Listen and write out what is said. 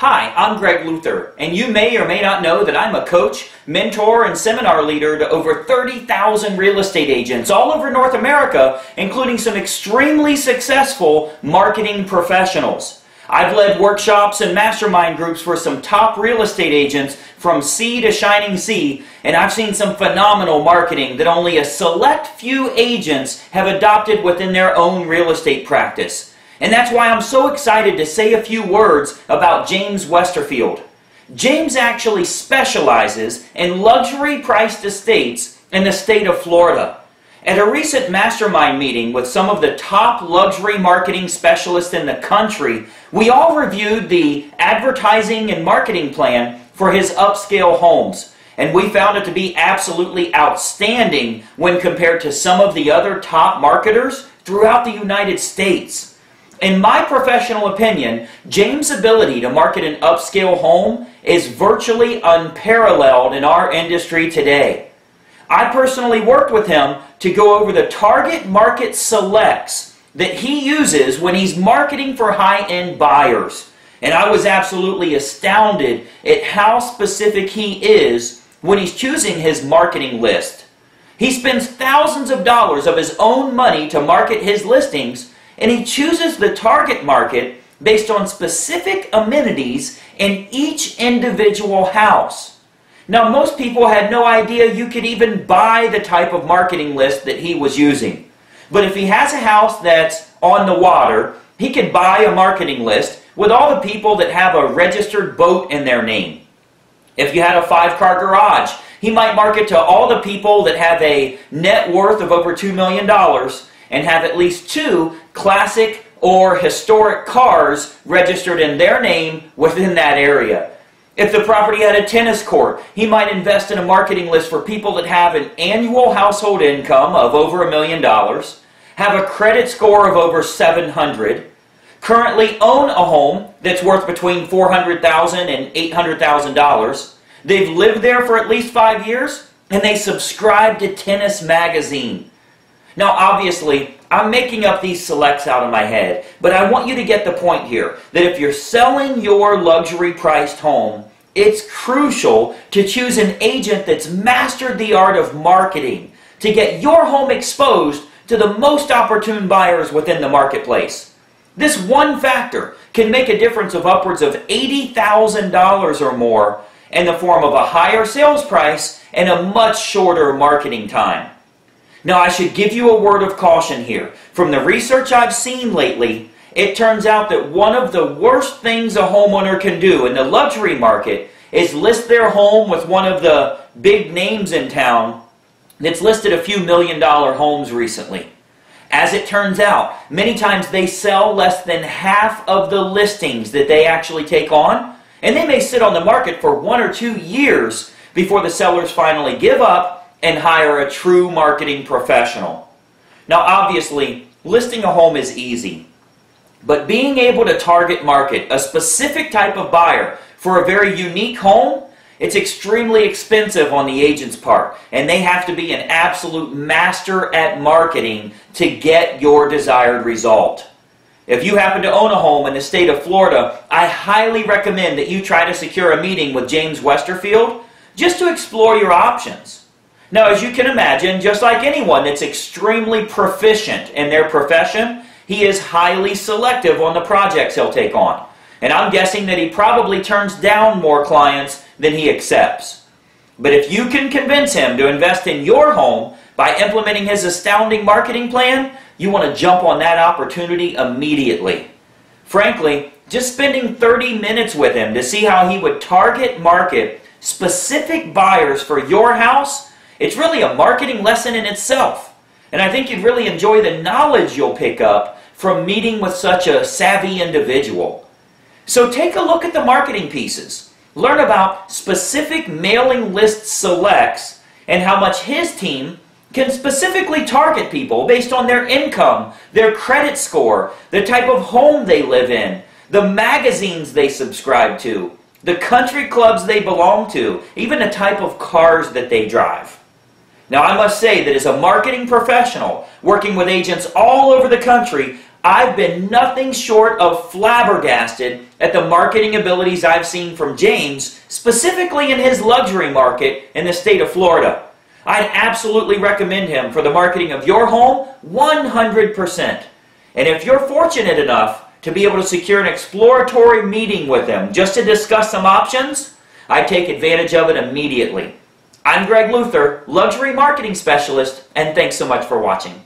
Hi, I'm Greg Luther, and you may or may not know that I'm a coach, mentor, and seminar leader to over 30,000 real estate agents all over North America, including some extremely successful marketing professionals. I've led workshops and mastermind groups for some top real estate agents from sea to shining sea, and I've seen some phenomenal marketing that only a select few agents have adopted within their own real estate practice. And that's why I'm so excited to say a few words about James Westerfield. James actually specializes in luxury priced estates in the state of Florida. At a recent mastermind meeting with some of the top luxury marketing specialists in the country, we all reviewed the advertising and marketing plan for his upscale homes. And we found it to be absolutely outstanding when compared to some of the other top marketers throughout the United States. In my professional opinion, James' ability to market an upscale home is virtually unparalleled in our industry today. I personally worked with him to go over the target market selects that he uses when he's marketing for high-end buyers. And I was absolutely astounded at how specific he is when he's choosing his marketing list. He spends thousands of dollars of his own money to market his listings and he chooses the target market based on specific amenities in each individual house. Now, most people had no idea you could even buy the type of marketing list that he was using. But if he has a house that's on the water, he could buy a marketing list with all the people that have a registered boat in their name. If you had a five car garage, he might market to all the people that have a net worth of over $2 million and have at least two classic or historic cars registered in their name within that area. If the property had a tennis court, he might invest in a marketing list for people that have an annual household income of over a million dollars, have a credit score of over 700, currently own a home that's worth between $400,000 and $800,000. They've lived there for at least five years, and they subscribe to Tennis Magazine. Now, obviously, I'm making up these selects out of my head, but I want you to get the point here that if you're selling your luxury priced home, it's crucial to choose an agent that's mastered the art of marketing to get your home exposed to the most opportune buyers within the marketplace. This one factor can make a difference of upwards of $80,000 or more in the form of a higher sales price and a much shorter marketing time. Now, I should give you a word of caution here. From the research I've seen lately, it turns out that one of the worst things a homeowner can do in the luxury market is list their home with one of the big names in town that's listed a few million dollar homes recently. As it turns out, many times they sell less than half of the listings that they actually take on, and they may sit on the market for one or two years before the sellers finally give up and hire a true marketing professional. Now, obviously, listing a home is easy, but being able to target market a specific type of buyer for a very unique home, it's extremely expensive on the agent's part, and they have to be an absolute master at marketing to get your desired result. If you happen to own a home in the state of Florida, I highly recommend that you try to secure a meeting with James Westerfield just to explore your options. Now, as you can imagine, just like anyone that's extremely proficient in their profession, he is highly selective on the projects he'll take on. And I'm guessing that he probably turns down more clients than he accepts. But if you can convince him to invest in your home by implementing his astounding marketing plan, you want to jump on that opportunity immediately. Frankly, just spending 30 minutes with him to see how he would target market specific buyers for your house it's really a marketing lesson in itself. And I think you'd really enjoy the knowledge you'll pick up from meeting with such a savvy individual. So take a look at the marketing pieces. Learn about specific mailing list selects and how much his team can specifically target people based on their income, their credit score, the type of home they live in, the magazines they subscribe to, the country clubs they belong to, even the type of cars that they drive. Now, I must say that as a marketing professional working with agents all over the country, I've been nothing short of flabbergasted at the marketing abilities I've seen from James, specifically in his luxury market in the state of Florida. I'd absolutely recommend him for the marketing of your home 100%. And if you're fortunate enough to be able to secure an exploratory meeting with him just to discuss some options, I take advantage of it immediately. I'm Greg Luther, Luxury Marketing Specialist, and thanks so much for watching.